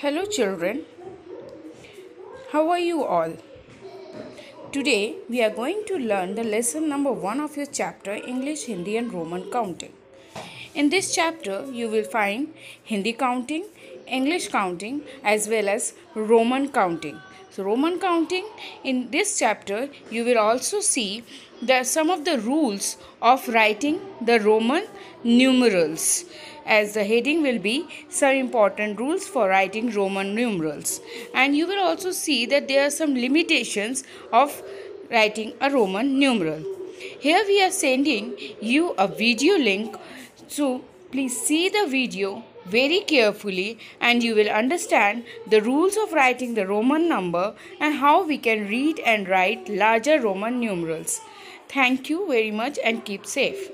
Hello, children. How are you all? Today we are going to learn the lesson number one of your chapter English, Hindi, and Roman counting. In this chapter, you will find Hindi counting, English counting, as well as Roman counting. So, Roman counting in this chapter, you will also see the some of the rules of writing the Roman numerals as the heading will be some important rules for writing Roman numerals. And you will also see that there are some limitations of writing a Roman numeral. Here we are sending you a video link. So please see the video very carefully and you will understand the rules of writing the Roman number and how we can read and write larger Roman numerals. Thank you very much and keep safe.